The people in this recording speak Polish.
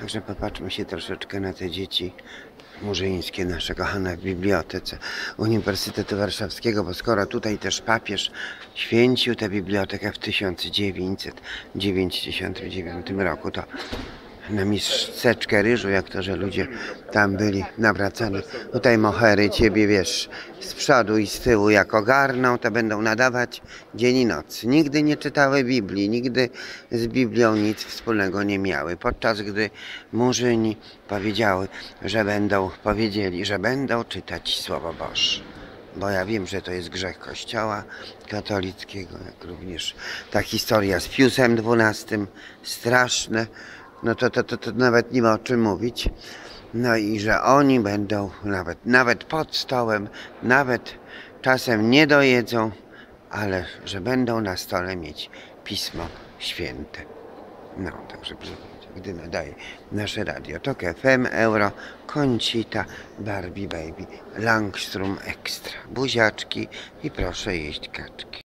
Także popatrzmy się troszeczkę na te dzieci murzyńskie, nasze kochane w bibliotece Uniwersytetu Warszawskiego, bo skoro tutaj też papież święcił tę bibliotekę w 1999 roku, to na miseczkę ryżu, jak to, że ludzie tam byli nawracani. Tutaj mohery ciebie, wiesz, z przodu i z tyłu jak ogarną, to będą nadawać dzień i noc. Nigdy nie czytały Biblii, nigdy z Biblią nic wspólnego nie miały. Podczas gdy murzyni powiedziały, że będą, powiedzieli, że będą czytać Słowo Boże. Bo ja wiem, że to jest grzech Kościoła katolickiego, jak również ta historia z Piusem XII, straszne, no to, to, to, to nawet nie ma o czym mówić. No i że oni będą nawet, nawet pod stołem, nawet czasem nie dojedzą, ale że będą na stole mieć Pismo Święte. No, także gdy nadaje nasze radio, to FM, Euro, Concita, Barbie Baby, Langstrom Extra, buziaczki i proszę jeść kaczki.